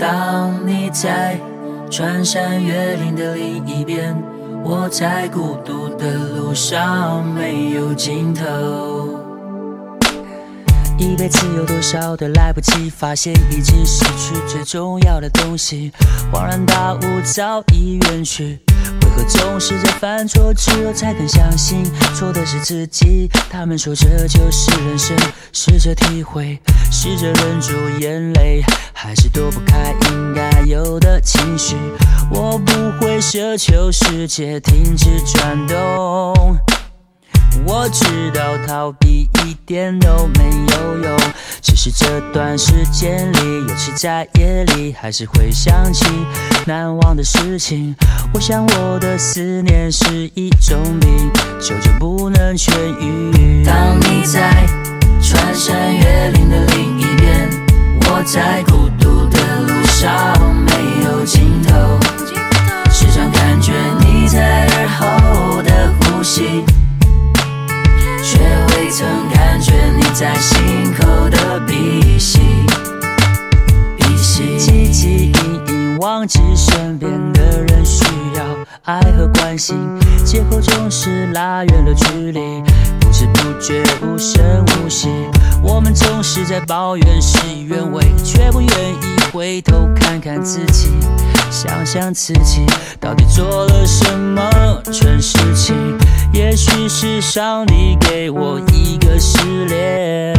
当你在穿山越岭的另一边，我在孤独的路上没有尽头。一辈子有多少的来不及，发现已经失去最重要的东西，恍然大悟早已远去。为何总是在犯错之后才肯相信错的是自己？他们说这就是人生，试着体会，试着忍住眼泪，还是躲不开应该有的情绪。我不会奢求世界停止转动。我知道逃避一点都没有用，是这段时间里，尤其在夜里，还是会想起难忘的事情。我想我的思念是一种病，久久不能痊愈。当你在穿山越岭的另一边，我在孤独的路上没有尽头，时常感觉你在耳后的呼吸。却未曾感觉你在心忘记身边的人需要爱和关心，借口总是拉远了距离，不知不觉无声无息。我们总是在抱怨事与愿违，却不愿意回头看看自己，想想自己到底做了什么蠢事情。也许是上帝给我一个试炼，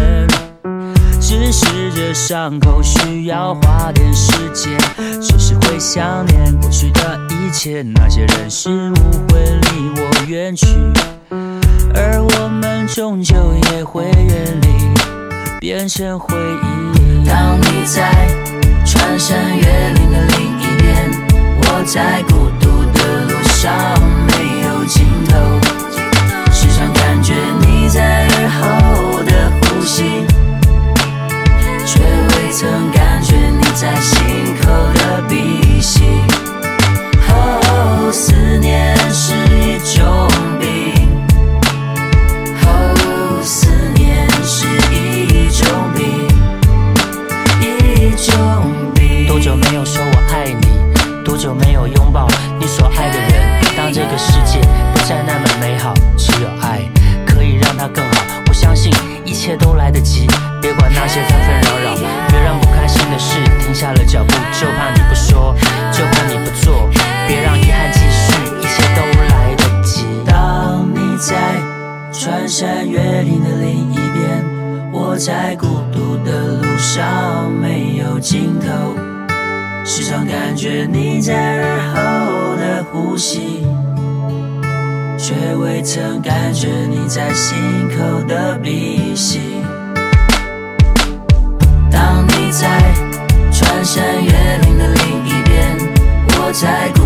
伤口需要花点时间，只是会想念过去的一切，那些人事物会离我远去，而我们终究也会远离，变成回忆。当你在穿山越岭的另一边，我在孤曾感觉你在心口的鼻息。哦，思念是一种病。哦，思念是一种病，一种病。多久没有说我爱你？多久没有拥抱你所爱的人？当这个世界穿山越岭的另一边，我在孤独的路上没有尽头，时常感觉你在耳后的呼吸。却未曾感觉你在心口的鼻息。当你在穿山越岭的另一边，我在孤。